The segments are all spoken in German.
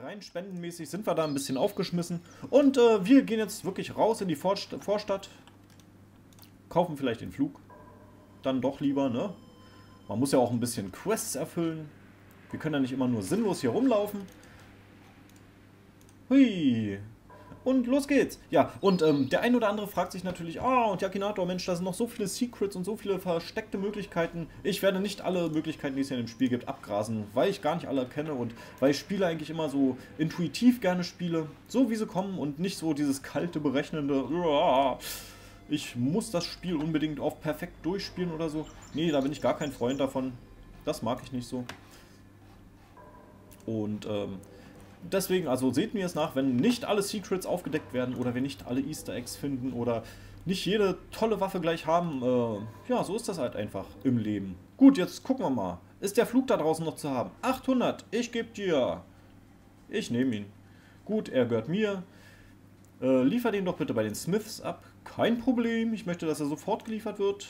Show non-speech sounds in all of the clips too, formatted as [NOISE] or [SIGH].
Rein spendenmäßig sind wir da ein bisschen aufgeschmissen. Und äh, wir gehen jetzt wirklich raus in die Vorst Vorstadt. Kaufen vielleicht den Flug. Dann doch lieber, ne? Man muss ja auch ein bisschen Quests erfüllen. Wir können ja nicht immer nur sinnlos hier rumlaufen. Hui. Und los geht's. Ja, und ähm, der ein oder andere fragt sich natürlich, ah, und Yakinator, Mensch, da sind noch so viele Secrets und so viele versteckte Möglichkeiten. Ich werde nicht alle Möglichkeiten, die es hier in dem Spiel gibt, abgrasen, weil ich gar nicht alle kenne und weil ich Spiele eigentlich immer so intuitiv gerne spiele, so wie sie kommen und nicht so dieses kalte, berechnende, ich muss das Spiel unbedingt auf perfekt durchspielen oder so. Nee, da bin ich gar kein Freund davon. Das mag ich nicht so. Und, ähm, deswegen, also seht mir es nach, wenn nicht alle Secrets aufgedeckt werden oder wir nicht alle Easter Eggs finden oder nicht jede tolle Waffe gleich haben. Äh, ja, so ist das halt einfach im Leben. Gut, jetzt gucken wir mal. Ist der Flug da draußen noch zu haben? 800, ich gebe dir. Ich nehme ihn. Gut, er gehört mir. Äh, liefer den doch bitte bei den Smiths ab. Kein Problem, ich möchte, dass er sofort geliefert wird.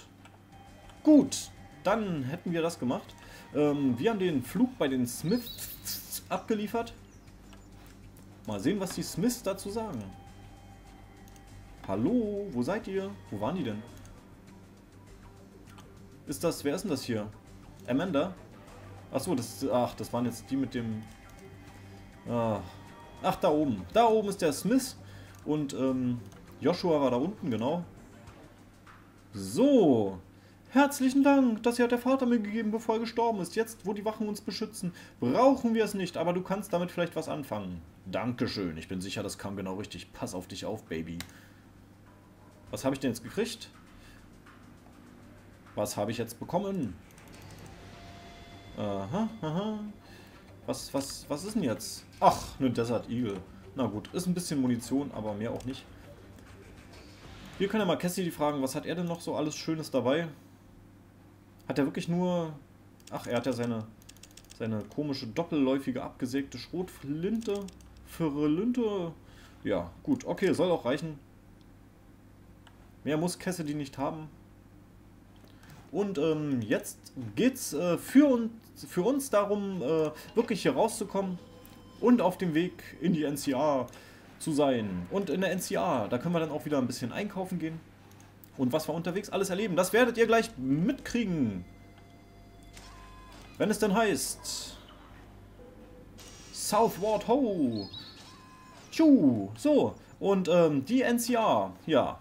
Gut, dann hätten wir das gemacht. Ähm, wir haben den Flug bei den Smiths abgeliefert. Mal sehen, was die Smiths dazu sagen. Hallo, wo seid ihr? Wo waren die denn? Ist das, wer ist denn das hier? Amanda? Achso, das, ach, das waren jetzt die mit dem... Ah, ach, da oben. Da oben ist der Smith und ähm, Joshua war da unten, genau. So, Herzlichen Dank, das hat der Vater mir gegeben, bevor er gestorben ist. Jetzt, wo die Wachen uns beschützen, brauchen wir es nicht, aber du kannst damit vielleicht was anfangen. Dankeschön, ich bin sicher, das kam genau richtig. Pass auf dich auf, Baby. Was habe ich denn jetzt gekriegt? Was habe ich jetzt bekommen? Aha, aha. Was, was, was ist denn jetzt? Ach, eine Desert Eagle. Na gut, ist ein bisschen Munition, aber mehr auch nicht. Wir können ja mal Cassidy fragen, was hat er denn noch so alles Schönes dabei? Hat er wirklich nur... Ach, er hat ja seine, seine komische doppelläufige abgesägte Schrotflinte. Für Linte. Ja, gut. Okay, soll auch reichen. Mehr muss Cassidy nicht haben. Und ähm, jetzt geht's äh, für, uns, für uns darum, äh, wirklich hier rauszukommen und auf dem Weg in die NCA zu sein. Und in der NCA, da können wir dann auch wieder ein bisschen einkaufen gehen. Und was wir unterwegs alles erleben, das werdet ihr gleich mitkriegen. Wenn es denn heißt... Southward Ho! Tschu! So, und ähm, die NCR, ja.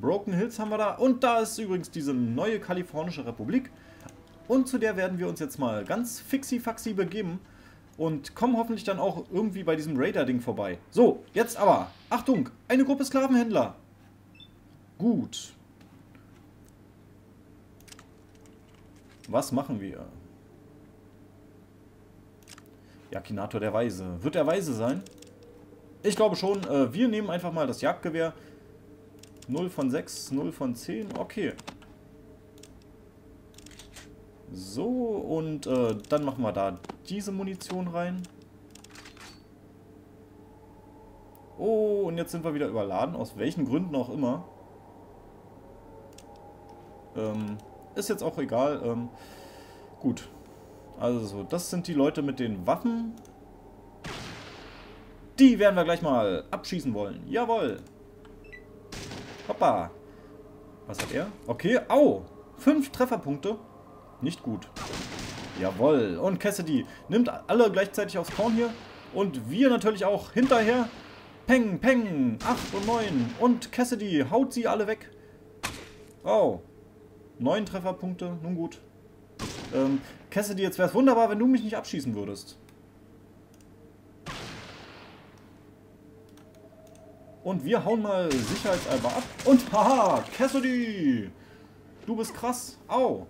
Broken Hills haben wir da. Und da ist übrigens diese neue kalifornische Republik. Und zu der werden wir uns jetzt mal ganz fixi-faxi begeben. Und kommen hoffentlich dann auch irgendwie bei diesem Raider-Ding vorbei. So, jetzt aber. Achtung, eine Gruppe Sklavenhändler. Gut. Was machen wir? Yakinator der Weise. Wird er weise sein? Ich glaube schon. Äh, wir nehmen einfach mal das Jagdgewehr. 0 von 6, 0 von 10. Okay. So, und äh, dann machen wir da diese Munition rein. Oh, und jetzt sind wir wieder überladen. Aus welchen Gründen auch immer. Ähm, ist jetzt auch egal. Ähm, gut. Also, das sind die Leute mit den Waffen. Die werden wir gleich mal abschießen wollen. Jawohl. Hoppa. Was hat er? Okay, au. Fünf Trefferpunkte. Nicht gut. Jawohl. Und Cassidy nimmt alle gleichzeitig aufs Korn hier. Und wir natürlich auch hinterher. Peng, peng. 8 und 9. Und Cassidy haut sie alle weg. Oh. Neun Trefferpunkte, nun gut. Ähm, Cassidy, jetzt wäre es wunderbar, wenn du mich nicht abschießen würdest. Und wir hauen mal sicherheitshalber ab. Und haha, Cassidy! Du bist krass. Au!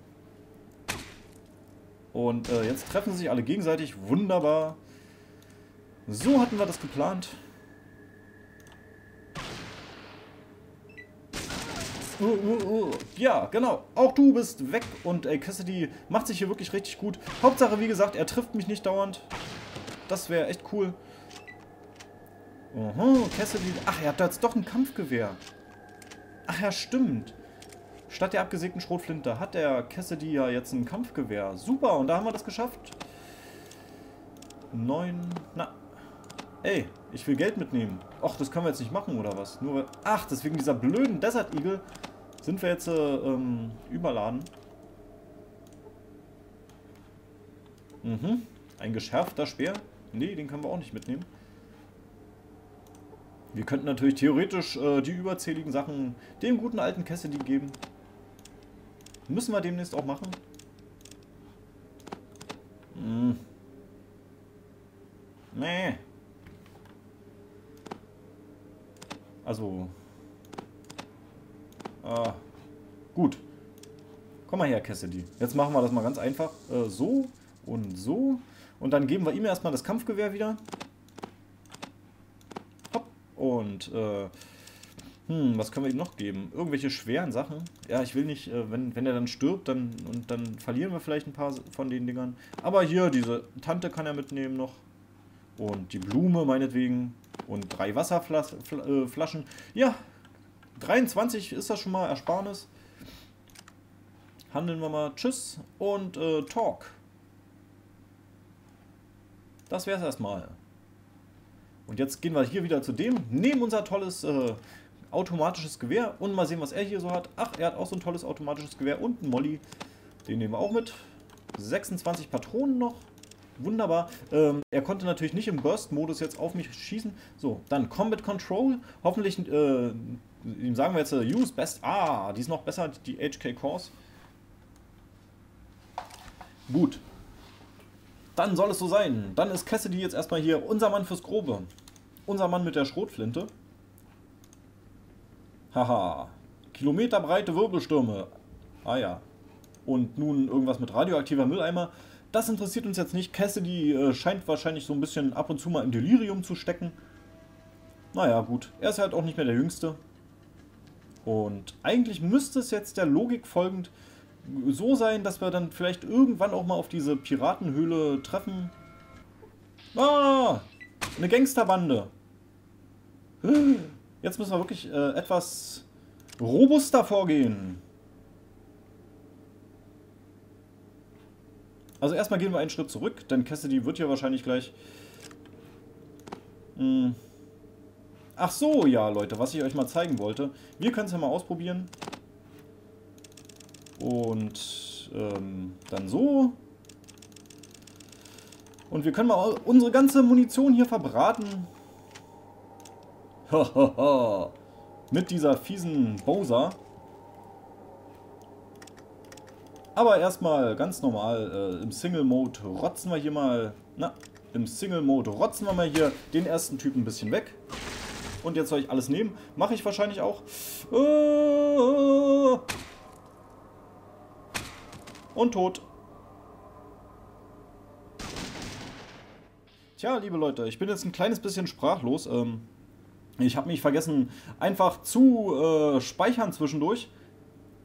Und äh, jetzt treffen sich alle gegenseitig. Wunderbar. So hatten wir das geplant. Uh, uh, uh. Ja, genau. Auch du bist weg und ey, Cassidy macht sich hier wirklich richtig gut. Hauptsache, wie gesagt, er trifft mich nicht dauernd. Das wäre echt cool. Oho, Cassidy... Ach, er hat da jetzt doch ein Kampfgewehr. Ach ja, stimmt. Statt der abgesägten Schrotflinte hat der Cassidy ja jetzt ein Kampfgewehr. Super, und da haben wir das geschafft. Neun... Na... Ey, ich will Geld mitnehmen. Och, das können wir jetzt nicht machen, oder was? Nur. Ach, deswegen dieser blöden Desert Eagle sind wir jetzt äh, ähm, überladen. Mhm. Ein geschärfter Speer? Nee, den können wir auch nicht mitnehmen. Wir könnten natürlich theoretisch äh, die überzähligen Sachen dem guten alten Cassidy geben. Müssen wir demnächst auch machen. Hm. Nee. Also. Ah. Gut. Komm mal her, Cassidy. Jetzt machen wir das mal ganz einfach. Äh, so und so. Und dann geben wir ihm erstmal das Kampfgewehr wieder. Hopp. Und, äh, hm, was können wir ihm noch geben? Irgendwelche schweren Sachen? Ja, ich will nicht, äh, wenn, wenn er dann stirbt, dann, und dann verlieren wir vielleicht ein paar von den Dingern. Aber hier, diese Tante kann er mitnehmen noch. Und die Blume meinetwegen. Und drei Wasserflaschen. Äh, ja, 23 ist das schon mal Ersparnis. Handeln wir mal. Tschüss und äh, Talk. Das wäre es erstmal. Und jetzt gehen wir hier wieder zu dem, nehmen unser tolles äh, automatisches Gewehr und mal sehen, was er hier so hat. Ach, er hat auch so ein tolles automatisches Gewehr und einen Molly. Den nehmen wir auch mit. 26 Patronen noch. Wunderbar. Ähm, er konnte natürlich nicht im Burst-Modus jetzt auf mich schießen. So, dann Combat Control. Hoffentlich, äh, ihm sagen wir jetzt, uh, use best. Ah, die ist noch besser, die HK Cores. Gut, dann soll es so sein. Dann ist Cassidy jetzt erstmal hier unser Mann fürs Grobe. Unser Mann mit der Schrotflinte. Haha. Kilometerbreite Wirbelstürme. Ah ja. Und nun irgendwas mit radioaktiver Mülleimer. Das interessiert uns jetzt nicht. Cassidy äh, scheint wahrscheinlich so ein bisschen ab und zu mal im Delirium zu stecken. Naja, gut. Er ist halt auch nicht mehr der Jüngste. Und eigentlich müsste es jetzt der Logik folgend so sein, dass wir dann vielleicht irgendwann auch mal auf diese Piratenhöhle treffen. Ah, eine Gangsterbande. Jetzt müssen wir wirklich äh, etwas robuster vorgehen. Also erstmal gehen wir einen Schritt zurück, denn Cassidy wird ja wahrscheinlich gleich... Hm. Ach so, ja Leute, was ich euch mal zeigen wollte. Wir können es ja mal ausprobieren. Und ähm, dann so. Und wir können mal unsere ganze Munition hier verbraten. Mit dieser fiesen Bowser. Aber erstmal ganz normal äh, im Single-Mode rotzen wir hier mal... Na, im Single-Mode rotzen wir mal hier den ersten Typen ein bisschen weg. Und jetzt soll ich alles nehmen. Mache ich wahrscheinlich auch. Äh, und tot. Tja, liebe Leute, ich bin jetzt ein kleines bisschen sprachlos. Ähm, ich habe mich vergessen, einfach zu äh, speichern zwischendurch.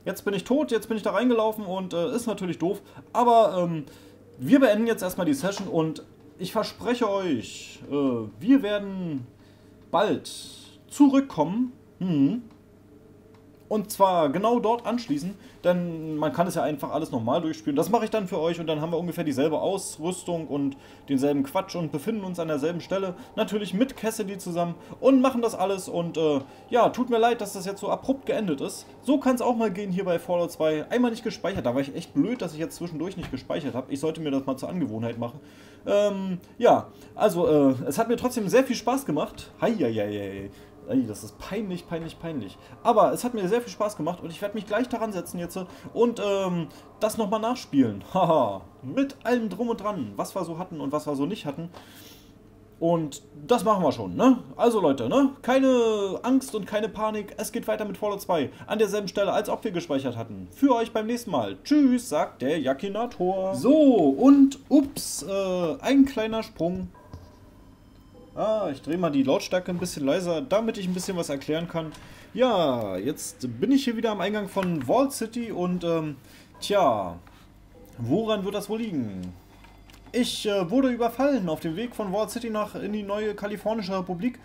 Jetzt bin ich tot, jetzt bin ich da reingelaufen und äh, ist natürlich doof. Aber ähm, wir beenden jetzt erstmal die Session und ich verspreche euch, äh, wir werden bald zurückkommen. Hm. Und zwar genau dort anschließen, denn man kann es ja einfach alles nochmal durchspielen. Das mache ich dann für euch und dann haben wir ungefähr dieselbe Ausrüstung und denselben Quatsch und befinden uns an derselben Stelle. Natürlich mit Cassidy zusammen und machen das alles und äh, ja, tut mir leid, dass das jetzt so abrupt geendet ist. So kann es auch mal gehen hier bei Fallout 2. Einmal nicht gespeichert, da war ich echt blöd, dass ich jetzt zwischendurch nicht gespeichert habe. Ich sollte mir das mal zur Angewohnheit machen. Ähm, ja, also äh, es hat mir trotzdem sehr viel Spaß gemacht. Heieiei. Ey, das ist peinlich, peinlich, peinlich. Aber es hat mir sehr viel Spaß gemacht und ich werde mich gleich daran setzen jetzt und ähm, das nochmal nachspielen. [LAUGHS] Haha, mit allem drum und dran, was wir so hatten und was wir so nicht hatten. Und das machen wir schon, ne? Also Leute, ne? Keine Angst und keine Panik. Es geht weiter mit Fallout 2. An derselben Stelle, als ob wir gespeichert hatten. Für euch beim nächsten Mal. Tschüss, sagt der Yakinator. So, und ups, äh, ein kleiner Sprung. Ah, ich drehe mal die Lautstärke ein bisschen leiser, damit ich ein bisschen was erklären kann. Ja, jetzt bin ich hier wieder am Eingang von Vault City und, ähm, tja, woran wird das wohl liegen? Ich äh, wurde überfallen auf dem Weg von Vault City nach in die neue Kalifornische Republik.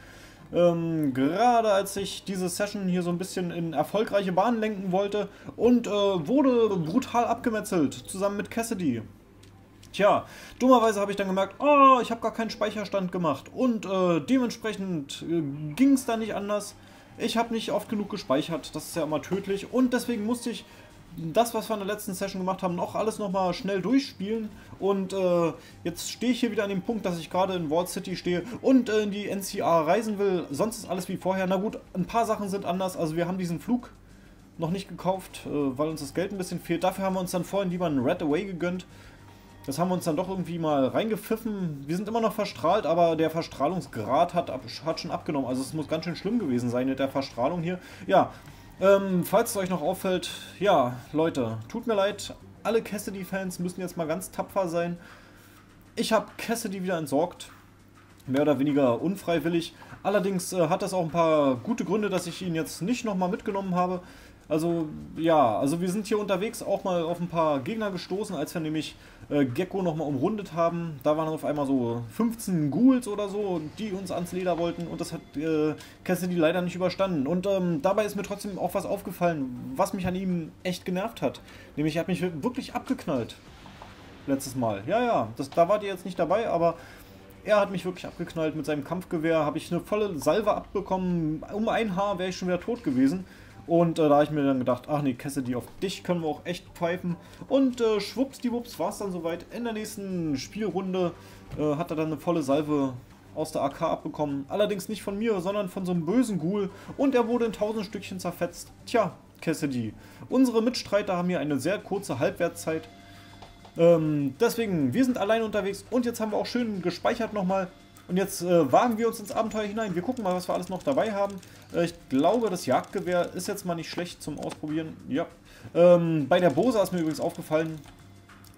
Ähm, gerade als ich diese Session hier so ein bisschen in erfolgreiche Bahnen lenken wollte und äh, wurde brutal abgemetzelt, zusammen mit Cassidy. Tja, dummerweise habe ich dann gemerkt, oh, ich habe gar keinen Speicherstand gemacht und äh, dementsprechend äh, ging es da nicht anders. Ich habe nicht oft genug gespeichert, das ist ja immer tödlich und deswegen musste ich das, was wir in der letzten Session gemacht haben, auch alles nochmal schnell durchspielen. Und äh, jetzt stehe ich hier wieder an dem Punkt, dass ich gerade in Wall City stehe und äh, in die NCR reisen will. Sonst ist alles wie vorher. Na gut, ein paar Sachen sind anders. Also wir haben diesen Flug noch nicht gekauft, äh, weil uns das Geld ein bisschen fehlt. Dafür haben wir uns dann vorhin lieber einen Red Away gegönnt. Das haben wir uns dann doch irgendwie mal reingepfiffen. Wir sind immer noch verstrahlt, aber der Verstrahlungsgrad hat, hat schon abgenommen. Also es muss ganz schön schlimm gewesen sein mit der Verstrahlung hier. Ja, ähm, falls es euch noch auffällt, ja, Leute, tut mir leid, alle Cassidy-Fans müssen jetzt mal ganz tapfer sein. Ich habe Cassidy wieder entsorgt, mehr oder weniger unfreiwillig. Allerdings äh, hat das auch ein paar gute Gründe, dass ich ihn jetzt nicht nochmal mitgenommen habe. Also ja, also wir sind hier unterwegs auch mal auf ein paar Gegner gestoßen, als wir nämlich äh, Gecko nochmal umrundet haben. Da waren auf einmal so 15 Ghouls oder so, die uns ans Leder wollten und das hat äh, Cassidy leider nicht überstanden. Und ähm, dabei ist mir trotzdem auch was aufgefallen, was mich an ihm echt genervt hat. Nämlich er hat mich wirklich abgeknallt. Letztes Mal. Ja, ja, das, da wart ihr jetzt nicht dabei, aber er hat mich wirklich abgeknallt mit seinem Kampfgewehr. Habe ich eine volle Salve abbekommen. Um ein Haar wäre ich schon wieder tot gewesen. Und äh, da habe ich mir dann gedacht, ach nee, Cassidy, auf dich können wir auch echt pfeifen. Und äh, schwuppsdiwupps war es dann soweit. In der nächsten Spielrunde äh, hat er dann eine volle Salve aus der AK abbekommen. Allerdings nicht von mir, sondern von so einem bösen Ghoul. Und er wurde in tausend Stückchen zerfetzt. Tja, Cassidy. Unsere Mitstreiter haben hier eine sehr kurze Halbwertszeit. Ähm, deswegen, wir sind allein unterwegs und jetzt haben wir auch schön gespeichert nochmal. Und jetzt äh, wagen wir uns ins Abenteuer hinein. Wir gucken mal, was wir alles noch dabei haben. Äh, ich glaube, das Jagdgewehr ist jetzt mal nicht schlecht zum Ausprobieren. Ja. Ähm, bei der Bosa ist mir übrigens aufgefallen,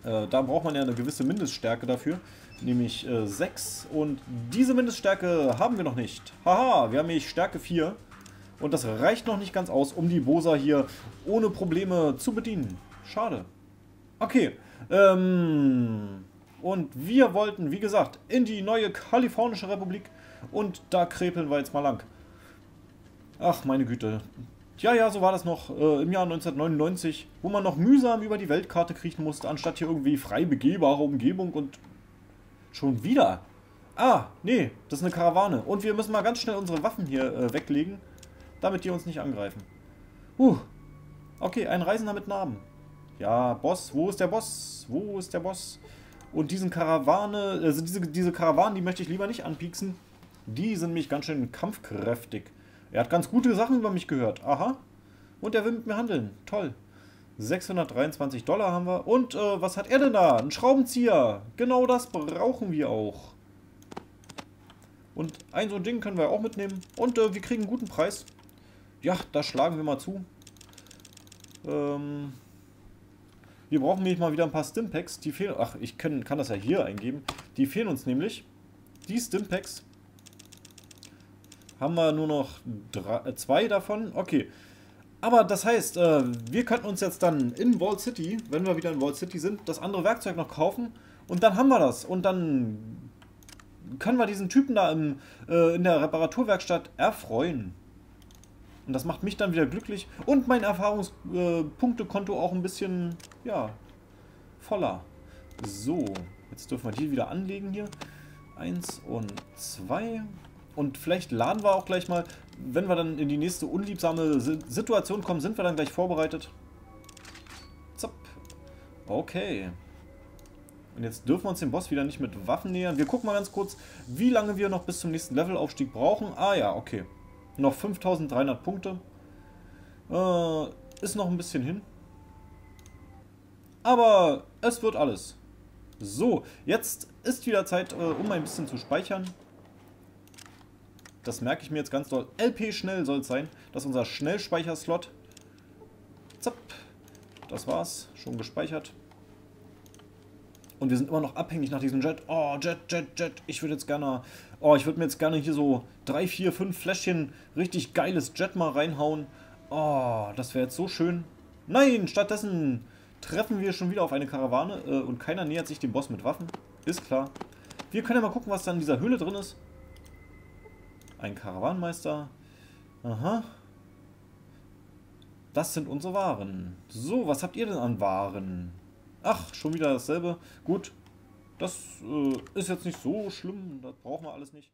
äh, da braucht man ja eine gewisse Mindeststärke dafür. Nämlich 6. Äh, und diese Mindeststärke haben wir noch nicht. Haha, wir haben nämlich Stärke 4. Und das reicht noch nicht ganz aus, um die Bosa hier ohne Probleme zu bedienen. Schade. Okay. Ähm... Und wir wollten, wie gesagt, in die neue Kalifornische Republik. Und da krepeln wir jetzt mal lang. Ach, meine Güte. Ja, ja, so war das noch äh, im Jahr 1999, wo man noch mühsam über die Weltkarte kriechen musste, anstatt hier irgendwie frei begehbare Umgebung und schon wieder. Ah, nee, das ist eine Karawane. Und wir müssen mal ganz schnell unsere Waffen hier äh, weglegen, damit die uns nicht angreifen. Huh. Okay, ein Reisender mit Namen. Ja, Boss, wo ist der Boss? Wo ist der Boss? Und diesen Karawane, also diese, diese Karawanen, die möchte ich lieber nicht anpieksen. Die sind nämlich ganz schön kampfkräftig. Er hat ganz gute Sachen über mich gehört. Aha. Und er will mit mir handeln. Toll. 623 Dollar haben wir. Und äh, was hat er denn da? Ein Schraubenzieher. Genau das brauchen wir auch. Und ein so ein Ding können wir auch mitnehmen. Und äh, wir kriegen einen guten Preis. Ja, da schlagen wir mal zu. Ähm, wir brauchen nämlich mal wieder ein paar Stimpacks. Die fehlen. Ach, ich kann, kann das ja hier eingeben. Die fehlen uns nämlich. Die Stimpacks. Haben wir nur noch drei, äh, zwei davon. Okay. Aber das heißt, äh, wir könnten uns jetzt dann in Wall City, wenn wir wieder in Wall City sind, das andere Werkzeug noch kaufen. Und dann haben wir das. Und dann können wir diesen Typen da im, äh, in der Reparaturwerkstatt erfreuen. Und das macht mich dann wieder glücklich und mein Erfahrungspunktekonto auch ein bisschen, ja, voller. So, jetzt dürfen wir die wieder anlegen hier. Eins und zwei. Und vielleicht laden wir auch gleich mal, wenn wir dann in die nächste unliebsame Situation kommen, sind wir dann gleich vorbereitet. Zapp. Okay. Und jetzt dürfen wir uns den Boss wieder nicht mit Waffen nähern. Wir gucken mal ganz kurz, wie lange wir noch bis zum nächsten Levelaufstieg brauchen. Ah ja, okay. Noch 5300 Punkte. Äh, ist noch ein bisschen hin. Aber es wird alles. So, jetzt ist wieder Zeit, äh, um ein bisschen zu speichern. Das merke ich mir jetzt ganz doll. LP schnell soll es sein. Das ist unser Schnellspeicherslot. Zapp. Das war's. Schon gespeichert. Und wir sind immer noch abhängig nach diesem Jet. Oh, Jet, Jet, Jet. Ich würde jetzt gerne... Oh, ich würde mir jetzt gerne hier so drei, vier, fünf Fläschchen richtig geiles Jet mal reinhauen. Oh, das wäre jetzt so schön. Nein, stattdessen treffen wir schon wieder auf eine Karawane äh, und keiner nähert sich dem Boss mit Waffen. Ist klar. Wir können ja mal gucken, was da in dieser Höhle drin ist. Ein Karawanenmeister. Aha. Das sind unsere Waren. So, was habt ihr denn an Waren? Ach, schon wieder dasselbe. Gut. Das äh, ist jetzt nicht so schlimm, das brauchen wir alles nicht.